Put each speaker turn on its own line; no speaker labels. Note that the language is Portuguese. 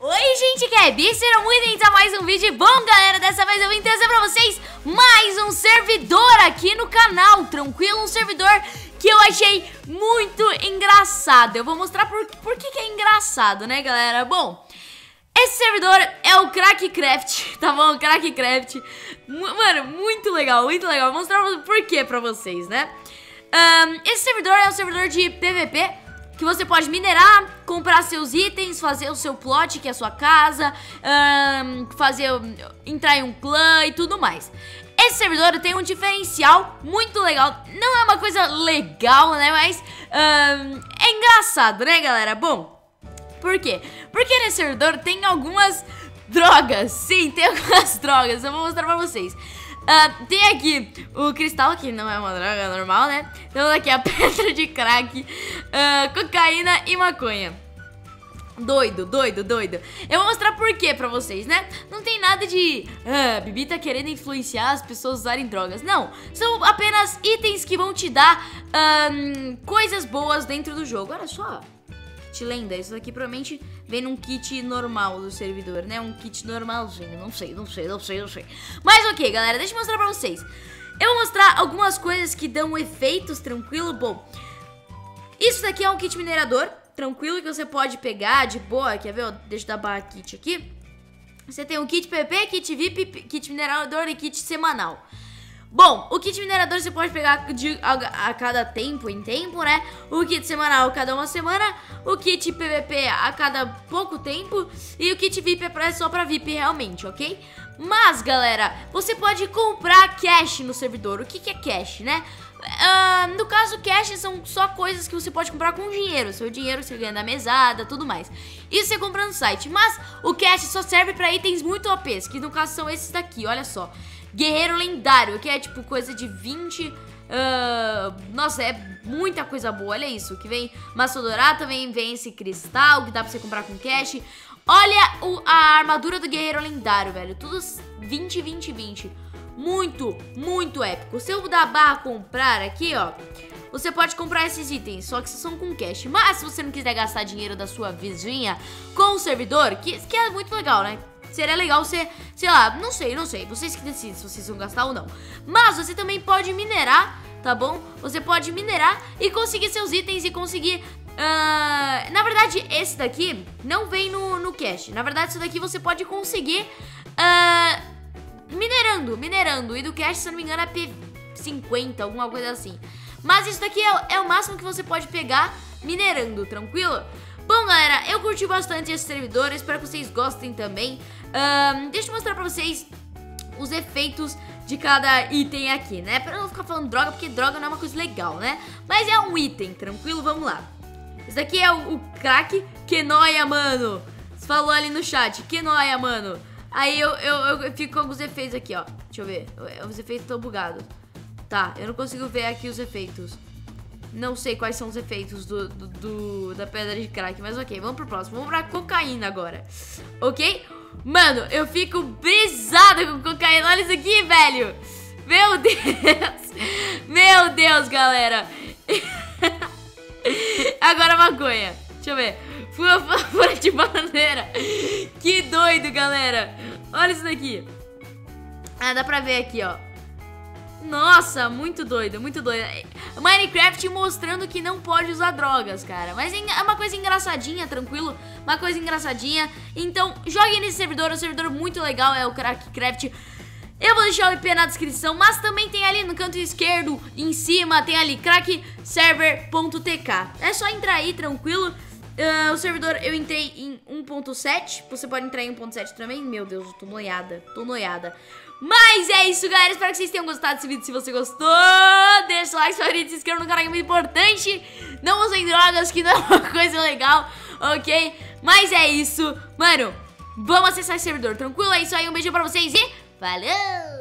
Oi, gente, que é Bi, muito bem-vindos a mais um vídeo. Bom, galera, dessa vez eu vim trazer pra vocês mais um servidor aqui no canal, tranquilo? Um servidor que eu achei muito engraçado. Eu vou mostrar por, por que, que é engraçado, né, galera? Bom, esse servidor é o Crackcraft, tá bom? Crackcraft. Mano, muito legal, muito legal. Vou mostrar por que pra vocês, né? Um, esse servidor é um servidor de PVP que você pode minerar, comprar seus itens, fazer o seu plot, que é a sua casa, um, fazer entrar em um clã e tudo mais. Esse servidor tem um diferencial muito legal. Não é uma coisa legal, né? Mas um, é engraçado, né, galera? Bom, por quê? Porque nesse servidor tem algumas drogas. Sim, tem algumas drogas. Eu vou mostrar pra vocês. Uh, tem aqui o cristal, que não é uma droga normal, né? Temos aqui a pedra de crack, uh, cocaína e maconha. Doido, doido, doido. Eu vou mostrar por quê pra vocês, né? Não tem nada de... Ah, Bibi tá querendo influenciar as pessoas a usarem drogas. Não, são apenas itens que vão te dar um, coisas boas dentro do jogo. Olha só, kit lenda. Isso daqui provavelmente vem num kit normal do servidor, né? Um kit normalzinho. Não sei, não sei, não sei, não sei. Mas ok, galera, deixa eu mostrar pra vocês. Eu vou mostrar algumas coisas que dão efeitos, tranquilo? Bom, isso daqui é um kit minerador, tranquilo, que você pode pegar de boa. Quer ver? Deixa eu dar barra kit aqui. Você tem o kit PP, kit VIP, kit minerador e kit semanal. Bom, o kit minerador você pode pegar de, a, a, cada tempo em tempo, né? O kit semanal a cada uma semana, o kit PVP a cada pouco tempo e o kit VIP é só pra VIP realmente, ok? Mas, galera, você pode comprar cash no servidor. O que, que é cash, né? Uh, no caso, cash são só coisas que você pode comprar com dinheiro. Seu dinheiro você ganha da mesada, tudo mais. Isso você compra no site. Mas o cash só serve para itens muito OPs, que no caso são esses daqui, olha só. Guerreiro lendário, que é tipo coisa de 20. Uh, nossa, é muita coisa boa. Olha isso. Que vem maçã dourada, vem, vem esse cristal que dá pra você comprar com cash. Olha o, a armadura do guerreiro lendário, velho. Tudo 20, 20, 20. Muito, muito épico. Se eu dar barra comprar aqui, ó. Você pode comprar esses itens, só que são com cash. Mas se você não quiser gastar dinheiro da sua vizinha com o servidor, que, que é muito legal, né? Seria legal você, sei lá, não sei, não sei. Vocês que decidem se vocês vão gastar ou não. Mas você também pode minerar, tá bom? Você pode minerar e conseguir seus itens e conseguir Uh, na verdade, esse daqui não vem no, no cache. Na verdade, isso daqui você pode conseguir uh, minerando, minerando. E do cache, se não me engano, é P50, alguma coisa assim. Mas isso daqui é, é o máximo que você pode pegar minerando, tranquilo? Bom, galera, eu curti bastante esse servidor, espero que vocês gostem também. Um, deixa eu mostrar pra vocês os efeitos de cada item aqui, né? Pra não ficar falando droga, porque droga não é uma coisa legal, né? Mas é um item, tranquilo? Vamos lá. Esse daqui é o, o crack. Que mano. Você falou ali no chat. Que mano. Aí eu, eu, eu fico com alguns efeitos aqui, ó. Deixa eu ver. Os efeitos estão bugados. Tá, eu não consigo ver aqui os efeitos. Não sei quais são os efeitos do, do, do, da pedra de crack, mas ok, vamos pro próximo. Vamos pra cocaína agora, ok? Mano, eu fico brisada com cocaína. Olha isso aqui, velho. Meu Deus. Meu Deus, galera. Agora maconha. Deixa eu ver. Fura de bananeira. Que doido, galera. Olha isso daqui. Ah, dá pra ver aqui, ó. Nossa, muito doido, muito doido. Minecraft mostrando que não pode usar drogas, cara. Mas é uma coisa engraçadinha, tranquilo. Uma coisa engraçadinha. Então, jogue nesse servidor. É um servidor muito legal, é o Crackcraft. Eu vou deixar o IP na descrição, mas também tem ali no canto esquerdo, em cima, tem ali crackserver.tk. É só entrar aí, tranquilo. Uh, o servidor eu entrei em 1.7, você pode entrar em 1.7 também. Meu Deus, eu tô noiada, tô noiada. Mas é isso, galera. Espero que vocês tenham gostado desse vídeo. Se você gostou, deixa o like, se inscreva no canal, é muito importante. Não usem drogas, que não é uma coisa legal, ok? Mas é isso. Mano, vamos acessar esse servidor, tranquilo? É isso aí, um beijo pra vocês e falou!